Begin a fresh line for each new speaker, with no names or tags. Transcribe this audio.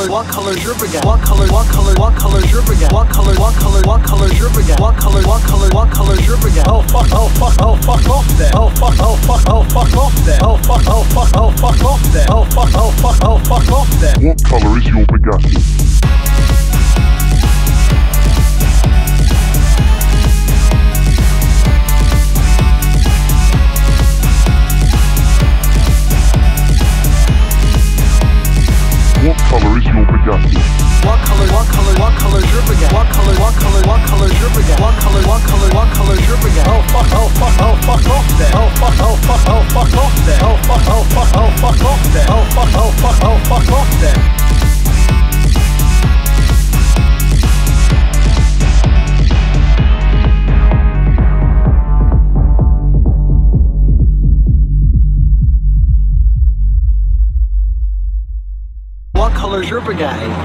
What color? What color? Is your Bugatti? What color? What color? What color is your Bugatti? What color? What color? What color is your Bugatti? What color? What color? What color is your Bugatti?
Oh fuck, oh fuck, oh fuck off there. Oh fuck, oh fuck, oh fuck off there. Oh fuck, oh fuck, oh fuck off there. Oh fuck, oh fuck, oh fuck off there.
What color is your Bugatti? Is your Bugatti?